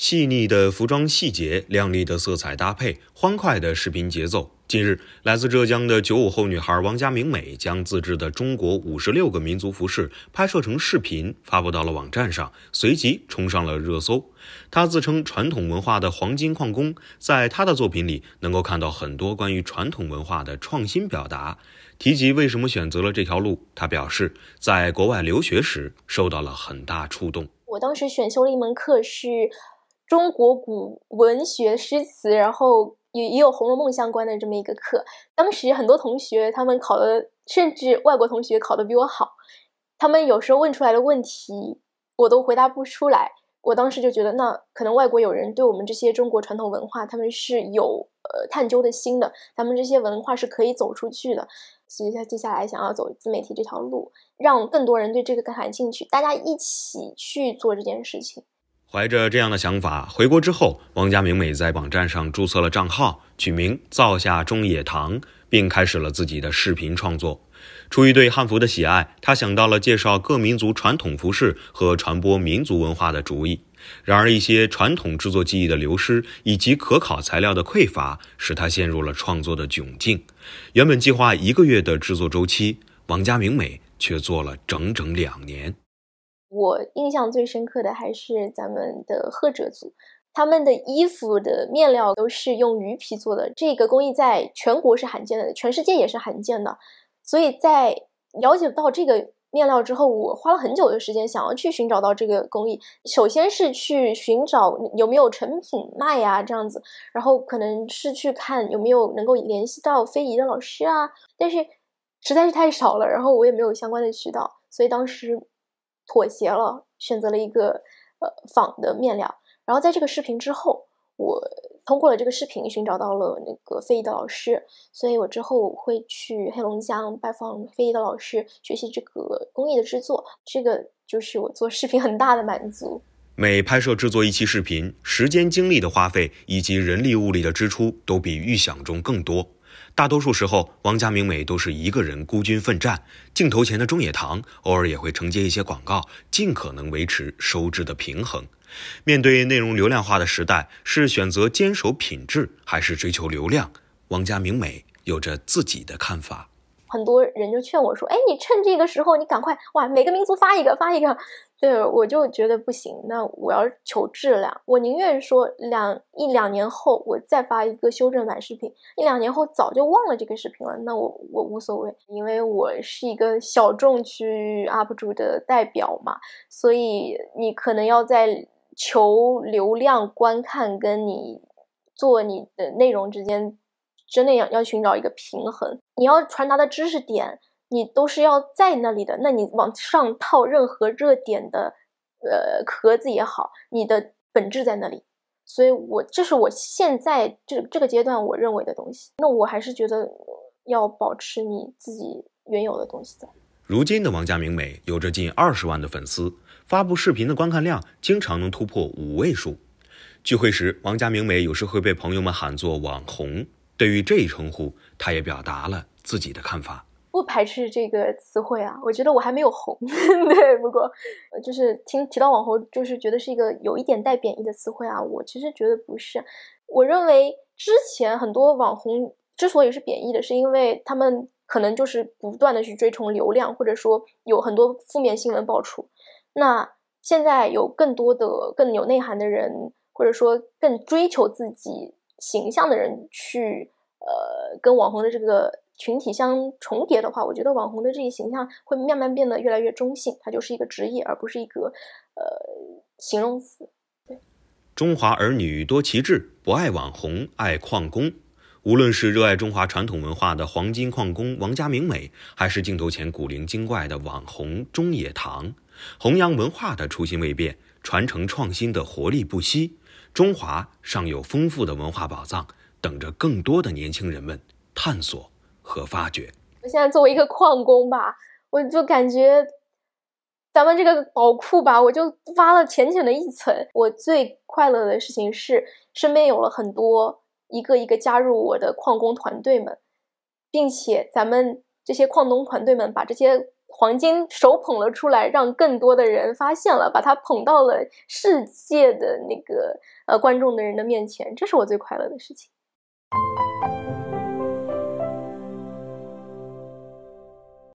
细腻的服装细节、亮丽的色彩搭配、欢快的视频节奏。近日，来自浙江的九五后女孩王佳明美将自制的中国五十六个民族服饰拍摄成视频，发布到了网站上，随即冲上了热搜。她自称传统文化的黄金矿工，在她的作品里能够看到很多关于传统文化的创新表达。提及为什么选择了这条路，她表示，在国外留学时受到了很大触动。我当时选修了一门课是。中国古文学诗词，然后也也有《红楼梦》相关的这么一个课。当时很多同学他们考的，甚至外国同学考的比我好，他们有时候问出来的问题，我都回答不出来。我当时就觉得，那可能外国有人对我们这些中国传统文化，他们是有呃探究的心的，咱们这些文化是可以走出去的。所以，他接下来想要走自媒体这条路，让更多人对这个感兴趣，大家一起去做这件事情。怀着这样的想法，回国之后，王家明美在网站上注册了账号，取名“造下中野堂”，并开始了自己的视频创作。出于对汉服的喜爱，他想到了介绍各民族传统服饰和传播民族文化的主意。然而，一些传统制作技艺的流失以及可考材料的匮乏，使他陷入了创作的窘境。原本计划一个月的制作周期，王家明美却做了整整两年。我印象最深刻的还是咱们的赫哲族，他们的衣服的面料都是用鱼皮做的，这个工艺在全国是罕见的，全世界也是罕见的。所以在了解到这个面料之后，我花了很久的时间想要去寻找到这个工艺。首先是去寻找有没有成品卖呀，这样子，然后可能是去看有没有能够联系到非遗的老师啊，但是实在是太少了，然后我也没有相关的渠道，所以当时。妥协了，选择了一个呃仿的面料。然后在这个视频之后，我通过了这个视频寻找到了那个非遗的老师，所以我之后会去黑龙江拜访非遗的老师，学习这个工艺的制作。这个就是我做视频很大的满足。每拍摄制作一期视频，时间精力的花费以及人力物力的支出都比预想中更多。大多数时候，王家明美都是一个人孤军奋战。镜头前的中野堂偶尔也会承接一些广告，尽可能维持收支的平衡。面对内容流量化的时代，是选择坚守品质，还是追求流量？王家明美有着自己的看法。很多人就劝我说：“哎，你趁这个时候，你赶快哇，每个民族发一个，发一个。”对，我就觉得不行。那我要求质量，我宁愿说两一两年后我再发一个修正版视频，一两年后早就忘了这个视频了，那我我无所谓，因为我是一个小众区域 UP 主的代表嘛，所以你可能要在求流量观看跟你做你的内容之间，真的要要寻找一个平衡，你要传达的知识点。你都是要在那里的，那你往上套任何热点的，呃壳子也好，你的本质在那里。所以，我这是我现在这这个阶段我认为的东西。那我还是觉得要保持你自己原有的东西在。如今的王家明美有着近二十万的粉丝，发布视频的观看量经常能突破五位数。聚会时，王家明美有时会被朋友们喊作网红。对于这一称呼，他也表达了自己的看法。不排斥这个词汇啊，我觉得我还没有红，对。不过，就是听提到网红，就是觉得是一个有一点带贬义的词汇啊。我其实觉得不是，我认为之前很多网红之所以是贬义的，是因为他们可能就是不断的去追崇流量，或者说有很多负面新闻爆出。那现在有更多的更有内涵的人，或者说更追求自己形象的人去，呃，跟网红的这个。群体相重叠的话，我觉得网红的这一形象会慢慢变得越来越中性，它就是一个职业，而不是一个呃形容词。对，中华儿女多奇志，不爱网红爱矿工。无论是热爱中华传统文化的黄金矿工王家明美，还是镜头前古灵精怪的网红中野堂，弘扬文化的初心未变，传承创新的活力不息。中华尚有丰富的文化宝藏，等着更多的年轻人们探索。和发掘。我现在作为一个矿工吧，我就感觉咱们这个宝库吧，我就挖了浅浅的一层。我最快乐的事情是，身边有了很多一个一个加入我的矿工团队们，并且咱们这些矿工团队们把这些黄金手捧了出来，让更多的人发现了，把它捧到了世界的那个呃观众的人的面前，这是我最快乐的事情。